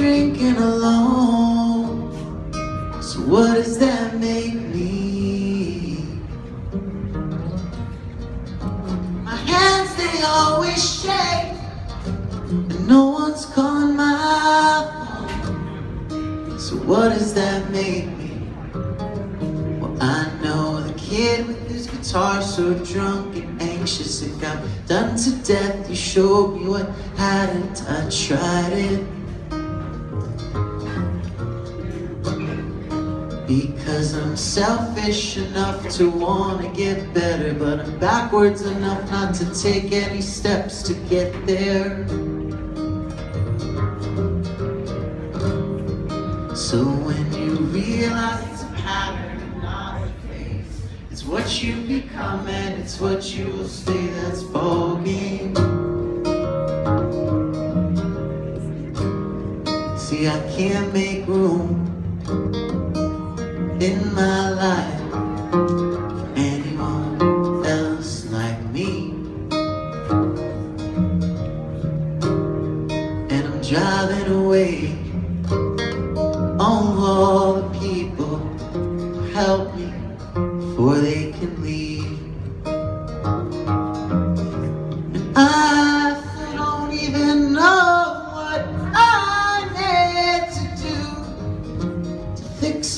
Drinking alone. So what does that make me? My hands, they always shake. And no one's calling my phone. So what does that make me? Well, I know the kid with his guitar so drunk and anxious it got done to death. You showed me what hadn't I tried it. Because I'm selfish enough to wanna get better, but I'm backwards enough not to take any steps to get there. So when you realize it's a pattern not a phase, it's what you become and it's what you will stay. That's game. See, I can't make room in my life anyone else like me. And I'm driving away on all the people who help me before they can leave.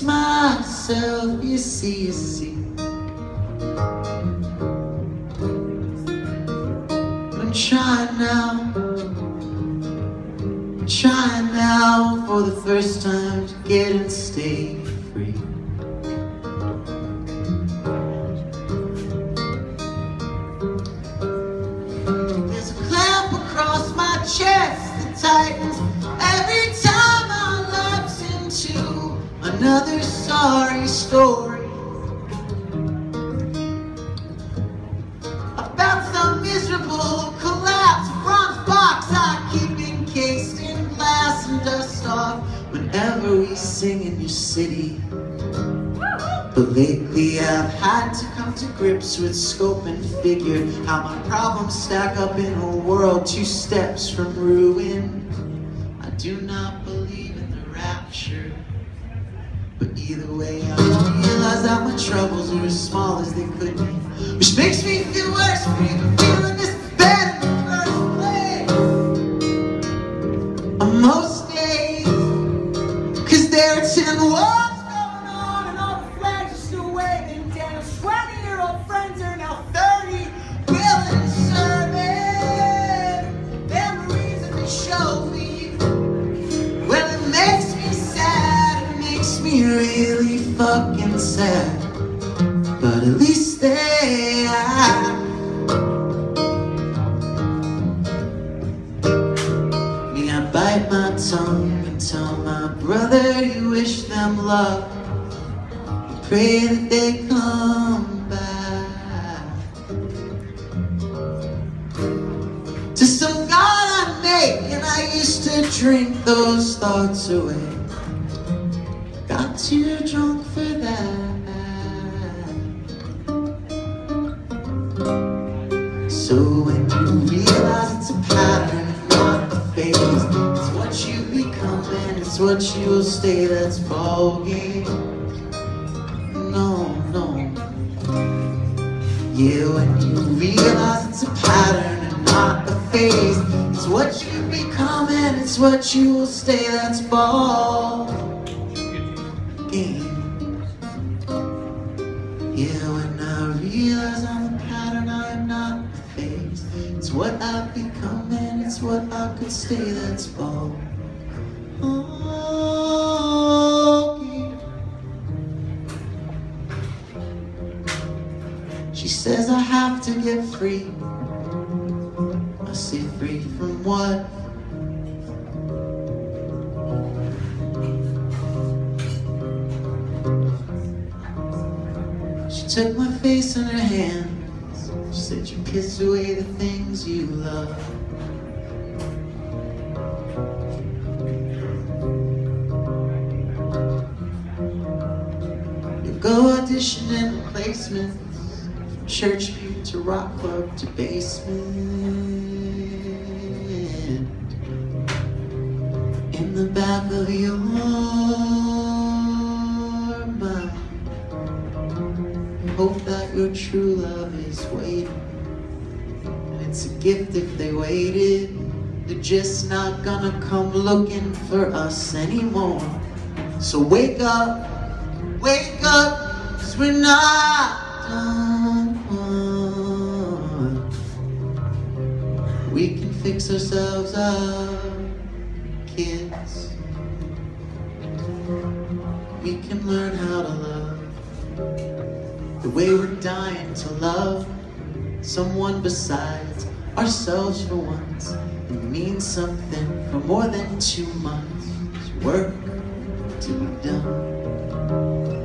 Myself. You see, you see. I'm trying now. I'm trying now for the first time to get and stay free. There's a clamp across my chest that tightens another sorry story. About some miserable collapse, bronze box I keep encased in glass and dust off whenever we sing in your city. But lately I've had to come to grips with scope and figure how my problems stack up in a world two steps from ruin. I do not believe in the rapture. But either way, I realize that my troubles are as small as they could be. Which makes me feel worse for even really fucking sad. But at least they are. Me, I bite my tongue and tell my brother you wish them luck. You pray that they come back. To some God I make, and I used to drink those thoughts away. Too drunk for that. So when you realize it's a pattern not a phase, it's what you become and it's what you will stay. That's game. No, no. Yeah, when you realize it's a pattern and not a phase, it's what you become and it's what you will stay. That's ball game. Yeah, when I realize I'm a pattern, I am not a phase. It's what I've become and it's what I could stay. That's all. She says I have to get free. I say free from what? Took my face in her hands. She said you kiss away the things you love. You go auditioning placements from church pew to rock club to basement. In the back of your true love is waiting. And it's a gift if they waited. They're just not gonna come looking for us anymore. So wake up, wake up, cause we're not done. We can fix ourselves up, kids. We can learn how to love way we're dying to love someone besides ourselves for once. It means something for more than two months. Work to be done.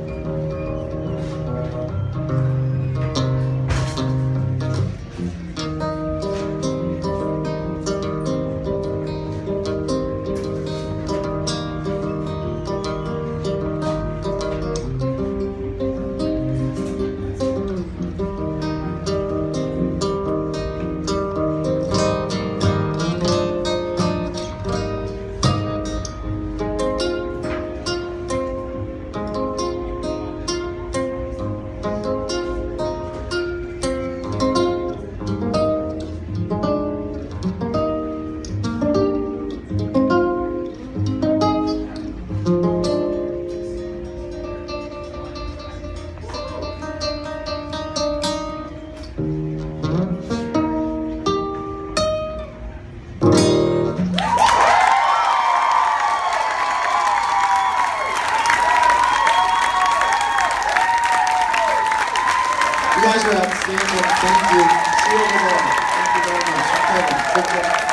much for that. Thank you. See you tomorrow. Thank you very much.